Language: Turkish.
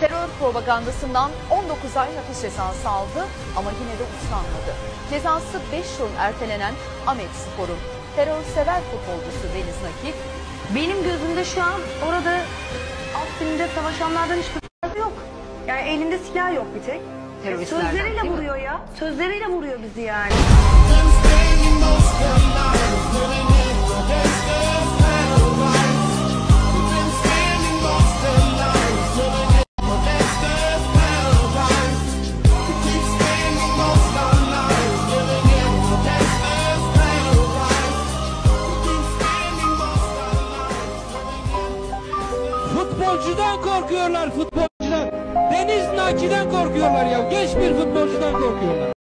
Terör propagandasından 19 ay hapis cezası aldı ama yine de uslanmadı. Cezası 5 yıl ertelenen Ahmet Spor'un terörsever futbolcusu Deniz Nakif, Benim gözümde şu an orada Afrin'de savaşanlardan hiçbir farkı yok. Yani elinde silah yok bir tek. Teröristlerden, Sözleriyle vuruyor ya. Sözleriyle vuruyor bizi yani. Futbolcudan korkuyorlar futbolcudan. Deniz Naki'den korkuyorlar ya. Genç bir futbolcudan korkuyorlar.